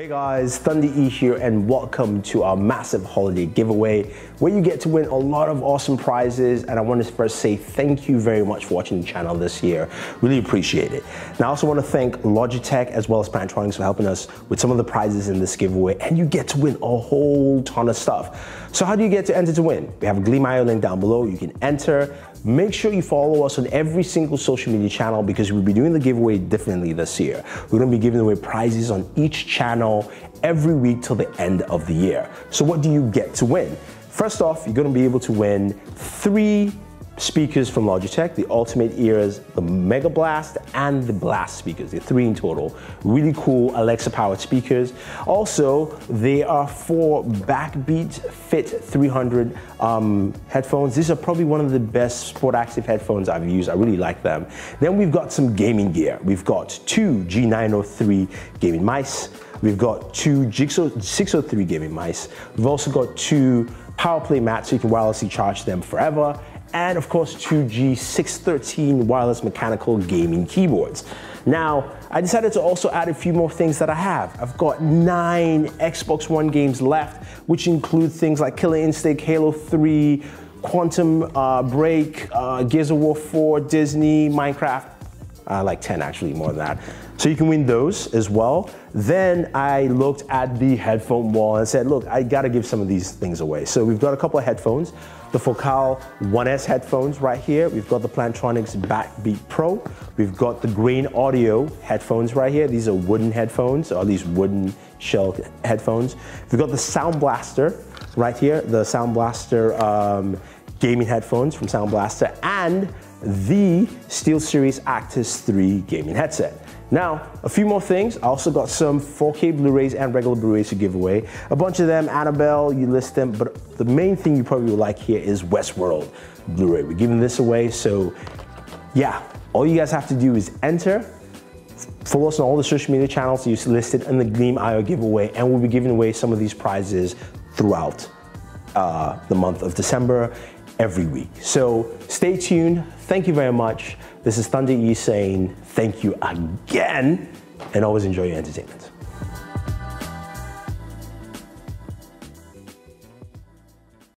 Hey guys, Thunder E here and welcome to our massive holiday giveaway where you get to win a lot of awesome prizes and I want to first say thank you very much for watching the channel this year. Really appreciate it. And I also want to thank Logitech as well as Plantronics for helping us with some of the prizes in this giveaway and you get to win a whole ton of stuff. So how do you get to enter to win? We have a Gleam.io link down below. You can enter. Make sure you follow us on every single social media channel because we'll be doing the giveaway differently this year. We're going to be giving away prizes on each channel every week till the end of the year. So what do you get to win? First off, you're going to be able to win three speakers from Logitech, the Ultimate Ears, the Mega Blast, and the Blast speakers. They're three in total. Really cool Alexa powered speakers. Also, they are four Backbeat Fit 300 um, headphones. These are probably one of the best sport active headphones I've used. I really like them. Then we've got some gaming gear. We've got two G903 gaming mice. We've got two Jigsaw 603 gaming mice. We've also got two PowerPlay mats so you can wirelessly charge them forever and of course 2G613 wireless mechanical gaming keyboards. Now, I decided to also add a few more things that I have. I've got nine Xbox One games left, which include things like Killer Instinct, Halo 3, Quantum uh, Break, uh, Gears of War 4, Disney, Minecraft, uh, like 10 actually, more than that. So you can win those as well. Then I looked at the headphone wall and said, look, I gotta give some of these things away. So we've got a couple of headphones. The Focal 1S headphones right here. We've got the Plantronics Backbeat Pro. We've got the Grain Audio headphones right here. These are wooden headphones, or these wooden shell headphones. We've got the Sound Blaster right here, the Sound Blaster um, gaming headphones from Sound Blaster, and the SteelSeries Arctis 3 gaming headset. Now, a few more things. I also got some 4K Blu-rays and regular Blu-rays to give away. A bunch of them, Annabelle, you list them, but the main thing you probably will like here is Westworld Blu-ray. We're giving this away, so yeah, all you guys have to do is enter, follow us on all the social media channels you listed in the Gleam.io giveaway, and we'll be giving away some of these prizes throughout uh, the month of December every week. So stay tuned. Thank you very much. This is Thunder E saying thank you again and always enjoy your entertainment.